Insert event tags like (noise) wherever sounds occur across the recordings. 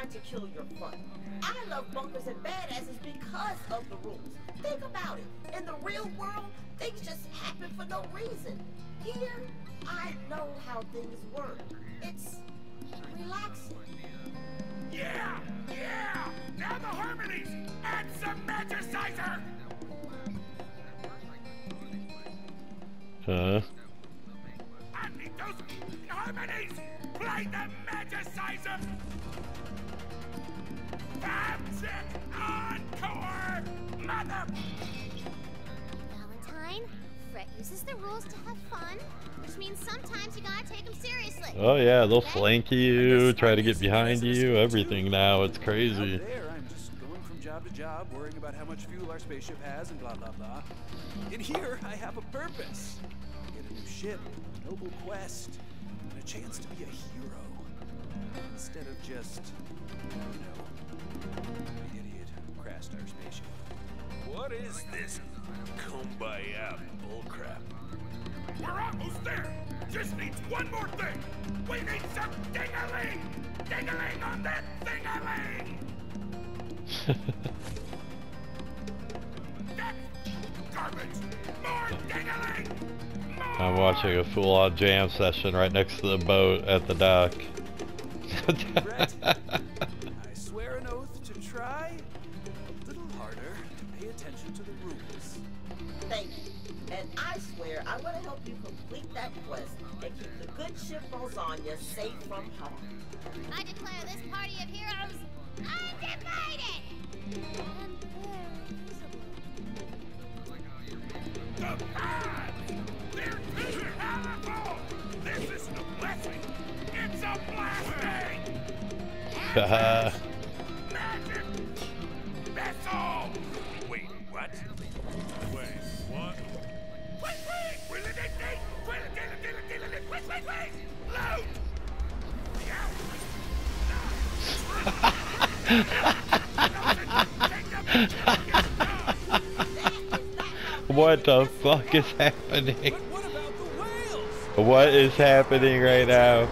trying to kill your fun. I love bunkers and badasses because of the rules. Think about it. In the real world, things just happen for no reason. Here, I know how things work. It's relaxing. Yeah, yeah. Now the harmonies and some magicizer. Huh? I need those harmonies. Play the magicizer. Valentine, Frette uses the rules to have fun, which means sometimes you gotta take them seriously. Oh yeah, they'll flank you, try to get behind you, everything now. It's crazy. Out I'm just going from job to job, worrying about how much fuel our spaceship has and blah blah blah. In here, I have a purpose. Get a new ship, a noble quest, and a chance to be a hero. Instead of just, you know, What is this kumbaya bullcrap? We're almost there. Just needs one more thing. We need some ding-a-ling. Ding-a-ling on that thing-a-ling. That's (laughs) garbage. More ding-a-ling. I'm watching a full-on jam session right next to the boat at the dock. Brett, (laughs) I swear an oath to try a little harder to pay attention to the rules. Thank you. And I swear I'm gonna help you complete that quest and keep the good ship Rosania safe from harm. I declare this party of heroes undivided! And very The vibes. They're too powerful. This isn't a blessing. It's a blasting. Haha. (laughs) (laughs) What the fuck is happening? What is happening right now?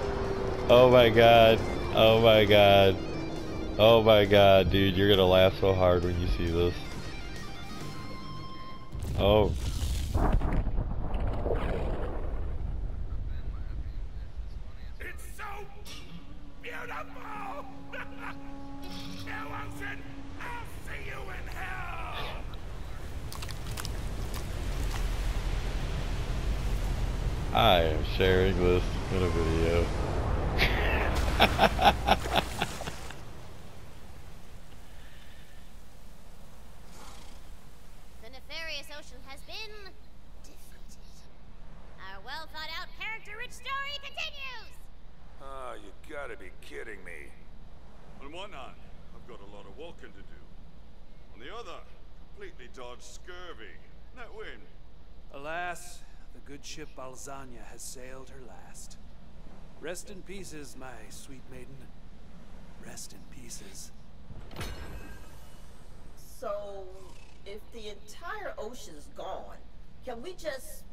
Oh my god. Oh my god. Oh my god, dude, you're gonna laugh so hard when you see this. Oh. It's so I am sharing this in a video. (laughs) The nefarious ocean has been defeated. Our well thought out character rich story continues! Oh, you gotta be kidding me. On one hand, I've got a lot of walking to do. On the other, completely dodged scurvy. Net win. Alas, the good ship Balzania has sailed her last. Rest in pieces, my sweet maiden. Rest in pieces. So, if the entire ocean's gone, can we just